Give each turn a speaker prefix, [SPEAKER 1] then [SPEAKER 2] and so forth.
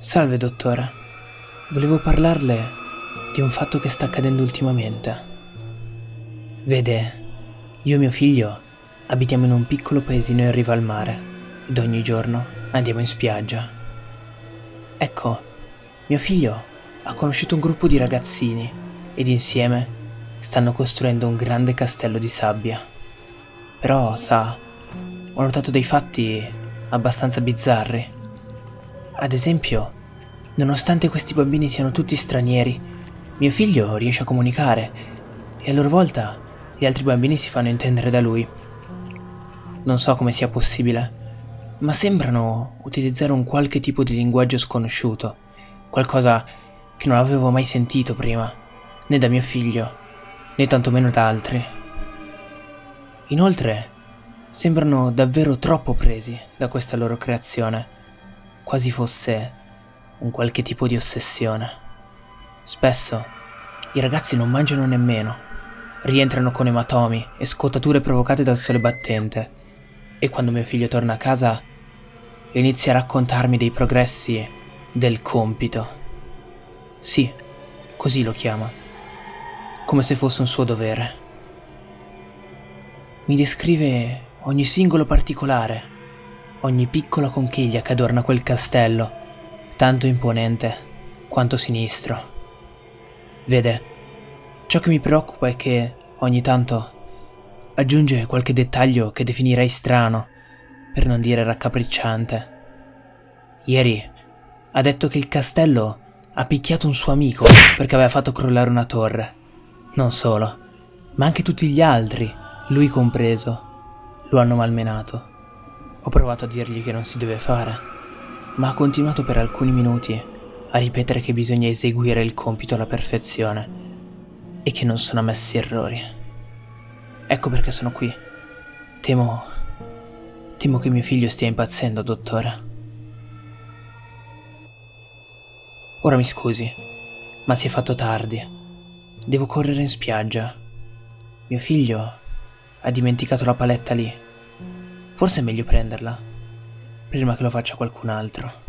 [SPEAKER 1] Salve, dottore. Volevo parlarle di un fatto che sta accadendo ultimamente. Vede, io e mio figlio abitiamo in un piccolo paesino in riva al mare ed ogni giorno andiamo in spiaggia. Ecco, mio figlio ha conosciuto un gruppo di ragazzini ed insieme stanno costruendo un grande castello di sabbia. Però, sa, ho notato dei fatti abbastanza bizzarri. Ad esempio, nonostante questi bambini siano tutti stranieri, mio figlio riesce a comunicare e a loro volta gli altri bambini si fanno intendere da lui. Non so come sia possibile, ma sembrano utilizzare un qualche tipo di linguaggio sconosciuto, qualcosa che non avevo mai sentito prima, né da mio figlio, né tantomeno da altri. Inoltre, sembrano davvero troppo presi da questa loro creazione quasi fosse un qualche tipo di ossessione. Spesso i ragazzi non mangiano nemmeno, rientrano con ematomi e scottature provocate dal sole battente e quando mio figlio torna a casa inizia a raccontarmi dei progressi del compito. Sì, così lo chiama, come se fosse un suo dovere. Mi descrive ogni singolo particolare ogni piccola conchiglia che adorna quel castello, tanto imponente quanto sinistro. Vede, ciò che mi preoccupa è che ogni tanto aggiunge qualche dettaglio che definirei strano, per non dire raccapricciante. Ieri ha detto che il castello ha picchiato un suo amico perché aveva fatto crollare una torre. Non solo, ma anche tutti gli altri, lui compreso, lo hanno malmenato. Ho provato a dirgli che non si deve fare, ma ha continuato per alcuni minuti a ripetere che bisogna eseguire il compito alla perfezione e che non sono ammessi errori. Ecco perché sono qui. Temo... temo che mio figlio stia impazzendo, dottore. Ora mi scusi, ma si è fatto tardi. Devo correre in spiaggia. Mio figlio ha dimenticato la paletta lì. Forse è meglio prenderla, prima che lo faccia qualcun altro.